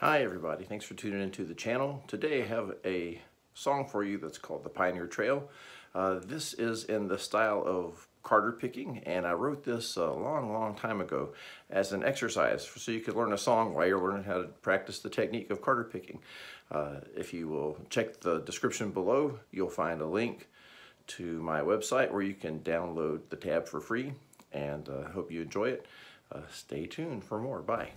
Hi everybody, thanks for tuning into the channel. Today I have a song for you that's called The Pioneer Trail. Uh, this is in the style of Carter picking and I wrote this a long, long time ago as an exercise so you could learn a song while you're learning how to practice the technique of Carter picking. Uh, if you will check the description below, you'll find a link to my website where you can download the tab for free and I uh, hope you enjoy it. Uh, stay tuned for more. Bye.